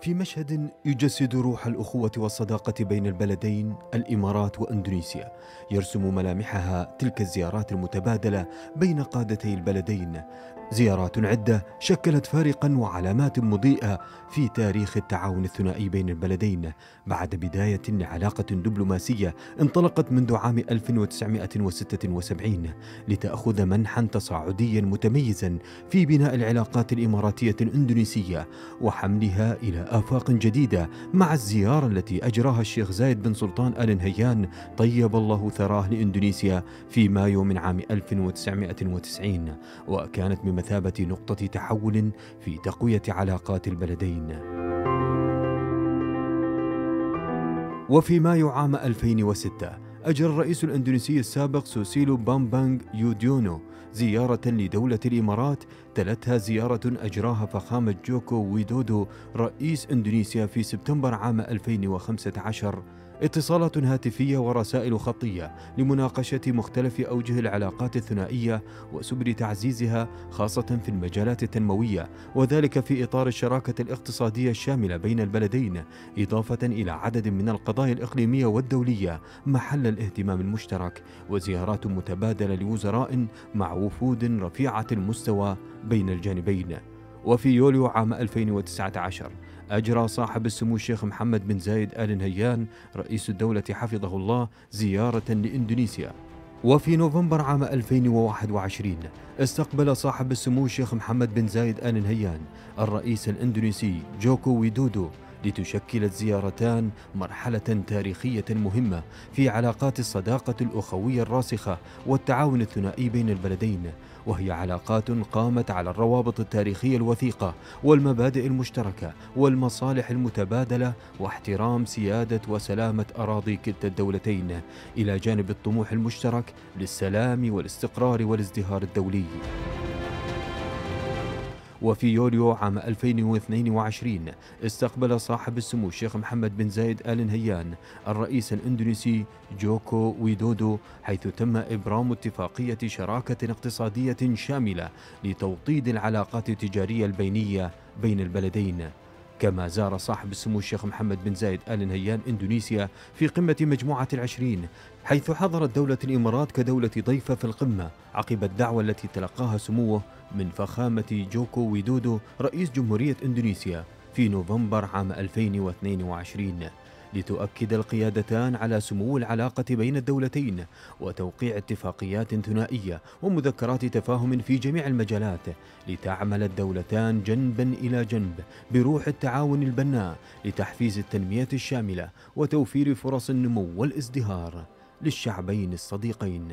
في مشهد يجسد روح الأخوة والصداقة بين البلدين الإمارات وإندونيسيا يرسم ملامحها تلك الزيارات المتبادلة بين قادتي البلدين. زيارات عدة شكلت فارقا وعلامات مضيئة في تاريخ التعاون الثنائي بين البلدين. بعد بداية لعلاقة دبلوماسية انطلقت منذ عام 1976 لتأخذ منحا تصاعديا متميزا في بناء العلاقات الإماراتية الإندونيسية وحملها إلى آفاق جديدة مع الزيارة التي أجراها الشيخ زايد بن سلطان آل نهيان طيب الله ثراه لإندونيسيا في مايو من عام 1990 وكانت بمثابة نقطة تحول في تقوية علاقات البلدين. وفي مايو عام 2006 أجرى الرئيس الأندونيسي السابق سوسيلو بامبانغ يوديونو زيارة لدولة الإمارات تلتها زيارة أجراها فخامة جوكو ويدودو رئيس إندونيسيا في سبتمبر عام 2015 اتصالات هاتفية ورسائل خطية لمناقشة مختلف أوجه العلاقات الثنائية وسبل تعزيزها خاصة في المجالات التنموية وذلك في إطار الشراكة الاقتصادية الشاملة بين البلدين إضافة إلى عدد من القضايا الإقليمية والدولية محل الاهتمام المشترك وزيارات متبادلة لوزراء مع وفود رفيعة المستوى بين الجانبين. وفي يوليو عام 2019 أجرى صاحب السمو الشيخ محمد بن زايد آل نهيان رئيس الدولة حفظه الله زيارة لإندونيسيا. وفي نوفمبر عام 2021 استقبل صاحب السمو الشيخ محمد بن زايد آل نهيان الرئيس الإندونيسي جوكو ويدودو لتشكل الزيارتان مرحلة تاريخية مهمة في علاقات الصداقة الأخوية الراسخة والتعاون الثنائي بين البلدين وهي علاقات قامت على الروابط التاريخية الوثيقة والمبادئ المشتركة والمصالح المتبادلة واحترام سيادة وسلامة أراضي كلتا الدولتين إلى جانب الطموح المشترك للسلام والاستقرار والازدهار الدولي. وفي يوليو عام 2022 استقبل صاحب السمو الشيخ محمد بن زايد آل نهيان الرئيس الإندونيسي جوكو ويدودو حيث تم إبرام اتفاقية شراكة اقتصادية شاملة لتوطيد العلاقات التجارية البينية بين البلدين. كما زار صاحب السمو الشيخ محمد بن زايد آل نهيان إندونيسيا في قمة مجموعة العشرين حيث حضرت دولة الإمارات كدولة ضيفة في القمة عقب الدعوة التي تلقاها سموه من فخامة جوكو ويدودو رئيس جمهورية إندونيسيا في نوفمبر عام 2022 لتؤكد القيادتان على سمو العلاقة بين الدولتين وتوقيع اتفاقيات ثنائية ومذكرات تفاهم في جميع المجالات لتعمل الدولتان جنبا إلى جنب بروح التعاون البناء لتحفيز التنمية الشاملة وتوفير فرص النمو والازدهار للشعبين الصديقين.